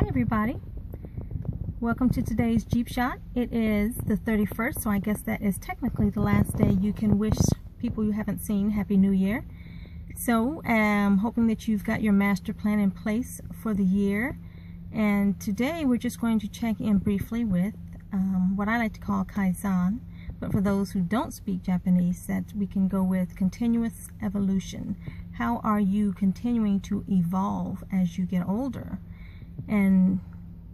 Hi everybody. Welcome to today's Jeep Shot. It is the 31st, so I guess that is technically the last day you can wish people you haven't seen Happy New Year. So I'm um, hoping that you've got your master plan in place for the year. And today we're just going to check in briefly with um, what I like to call Kaizen. But for those who don't speak Japanese, that we can go with continuous evolution. How are you continuing to evolve as you get older? And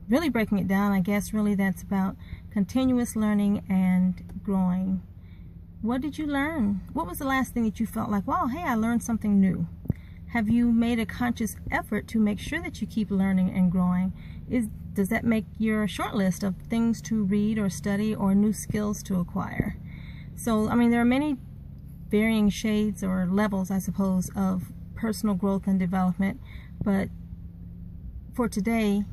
really breaking it down, I guess really that's about continuous learning and growing. What did you learn? What was the last thing that you felt like, wow, hey, I learned something new? Have you made a conscious effort to make sure that you keep learning and growing? Is Does that make your short list of things to read or study or new skills to acquire? So, I mean, there are many varying shades or levels, I suppose, of personal growth and development, but for today,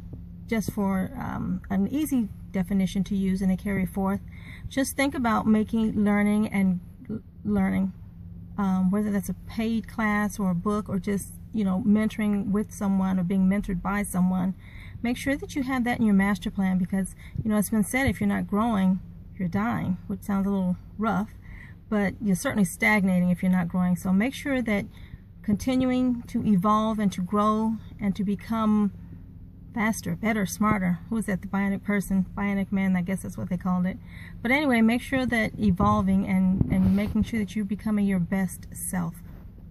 just for um, an easy definition to use and to carry forth, just think about making learning and learning, um, whether that's a paid class or a book or just, you know, mentoring with someone or being mentored by someone. Make sure that you have that in your master plan because, you know, it's been said if you're not growing, you're dying, which sounds a little rough, but you're certainly stagnating if you're not growing. So make sure that continuing to evolve and to grow and to become faster, better, smarter. Who was that? The bionic person, bionic man, I guess that's what they called it. But anyway, make sure that evolving and, and making sure that you're becoming your best self.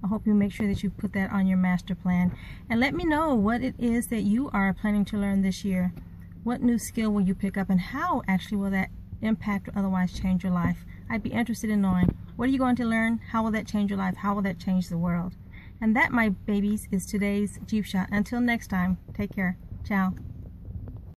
I hope you make sure that you put that on your master plan. And let me know what it is that you are planning to learn this year. What new skill will you pick up and how actually will that impact or otherwise change your life? I'd be interested in knowing what are you going to learn? How will that change your life? How will that change the world? And that, my babies, is today's Jeep Shot. Until next time, take care. 这样。